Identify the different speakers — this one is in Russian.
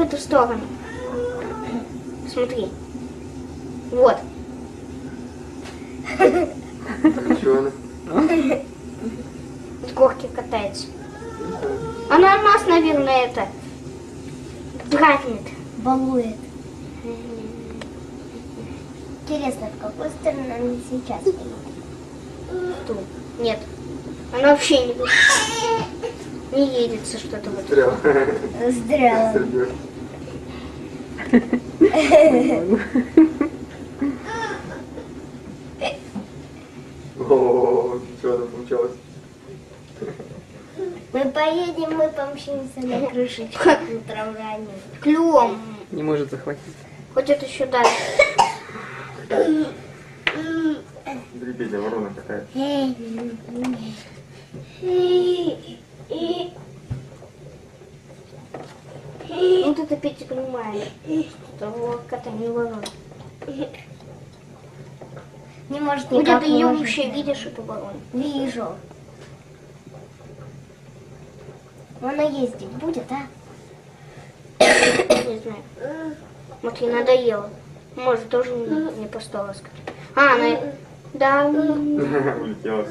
Speaker 1: в эту сторону. Смотри. Вот.
Speaker 2: Что она?
Speaker 1: С горки катается. Она нас, наверное, это дразнит.
Speaker 3: Балует. Интересно, в какую сторону она сейчас едет?
Speaker 1: Ту. Нет. Она вообще не, не едется что-то вот.
Speaker 2: Стрел.
Speaker 3: Здрава.
Speaker 2: О, там получалось?
Speaker 3: Мы поедем, мы помчимся на крышечку утром ранним.
Speaker 1: Клювом.
Speaker 4: Не может захватить.
Speaker 1: Хочет еще дальше.
Speaker 2: Петя, ворона какая.
Speaker 1: Вот это Петя понимает, что это не ворона.
Speaker 3: Не может
Speaker 1: Где
Speaker 3: никак
Speaker 1: ты ее
Speaker 3: уложить.
Speaker 1: вообще видишь, эту ворону?
Speaker 3: Вижу. Она ездить будет, а?
Speaker 1: Не знаю. Вот ей надоело. Может, тоже не, не по сказать. А, она... Да.
Speaker 2: Улетела.